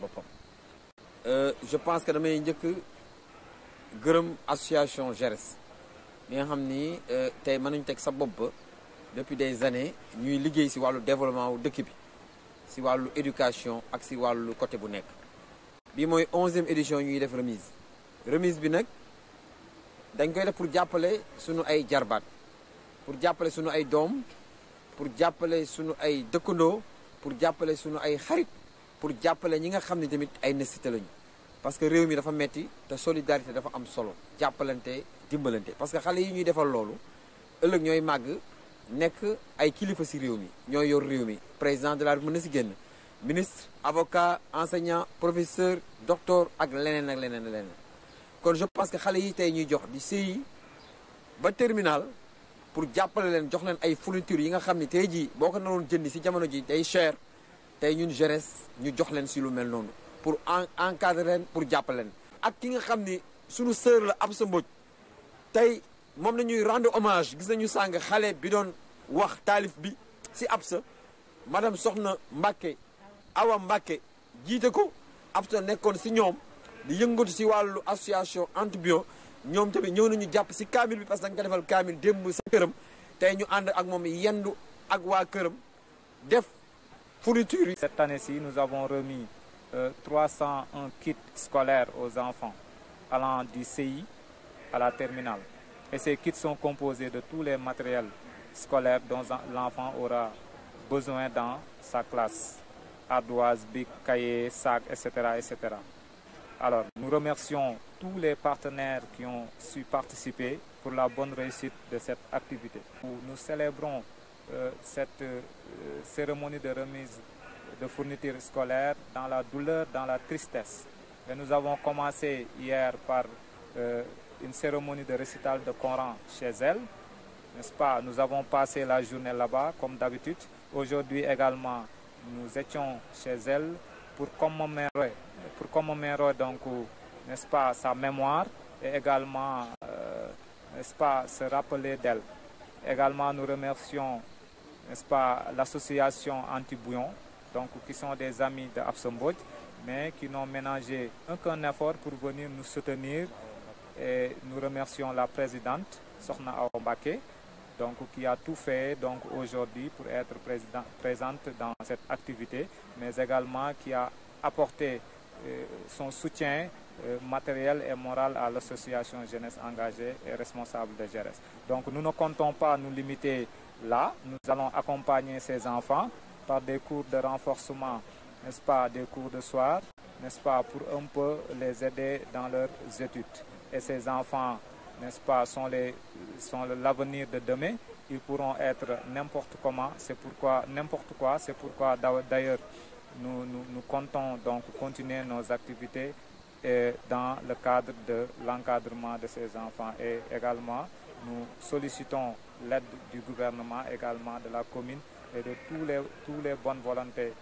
boppam. Je pense que damay association GERES bopp ba depuis des années ñuy liggéey développement wu côté édition ñuy def remise. Remise bi pour jàppale suñu ay jarbaat pour pour jàppale suñu ay dëkkandoo pour jàppale suñu ay xarit pour jàppale ñi nga xam ne tamit ay nécessité lañu. Parce que réew mi dafa metti te solidarité dafa am solo jàppalante dimbalante. Parce que xale yi ñuy defal loolu ëllëg ñooy màgg nekk ay kilifa si réew mi ñooy yor réew mi. Président de la République mën na ministre avocat enseignant professeur docteur ak leneen ak leneen leneen. Kon je pense que xale yi tey ñuy jox di CI ba terminal pour jàppale leen jox leen ay fournitures yi nga xam ne tey jii boo ko naroon jëndi jamono ji day cher. Tey ñun jeunesse ñu jox leen si lu mel noonu pour encadrer leen pour jàppale leen. ak ki nga xam ni sœur la Absa Mbodj tey moom la ñuy rendre hommage. Gis nañu sàng xale bi doon wax taalif bi si Absa. Madame Soxna Mbacke Awa Mbacke jiite ko. Absa nekkoon si ñoom di yëngatu si wàllu association Cette année-ci, nous avons remis euh, 301 kits scolaires aux enfants allant du CI à la terminale. Et ces kits sont composés de tous les matériels scolaires dont l'enfant aura besoin dans sa classe. Ardoise, bic, cahier, sac, etc., etc. Alors, nous remercions tous les partenaires qui ont su participer pour la bonne réussite de cette activité. Nous célébrons euh, cette euh, cérémonie de remise de fournitures scolaires dans la douleur, dans la tristesse. Nous avons commencé hier par euh, une cérémonie de récital de Coran chez elle, n'est-ce pas? Nous avons passé la journée là-bas comme d'habitude. Aujourd'hui également, nous étions chez elle pour commémorer, pour commémorer donc, n'est-ce pas, sa mémoire et également, euh, n'est-ce pas, se rappeler d'elle. Également, nous remercions, n'est-ce pas, l'association Anti-Bouillon, donc qui sont des amis de mais qui n'ont ménagé aucun effort pour venir nous soutenir. Et nous remercions la présidente, Sorna Aombake, donc qui a tout fait donc aujourd'hui pour être présente dans cette activité, mais également qui a apporté euh, son soutien euh, matériel et moral à l'association Jeunesse engagée et responsable de GERES. Donc nous ne comptons pas nous limiter là, nous allons accompagner ces enfants par des cours de renforcement, n'est-ce pas, des cours de soir, n'est-ce pas, pour un peu les aider dans leurs études. Et ces enfants, n'est-ce pas, sont les sont l'avenir de demain. Ils pourront être n'importe comment. C'est pourquoi n'importe quoi. C'est pourquoi d'ailleurs nous, nous, nous, comptons donc continuer nos activités et dans le cadre de l'encadrement de ces enfants. Et également, nous sollicitons l'aide du gouvernement, également de la commune et de tous les, tous les bonnes volontés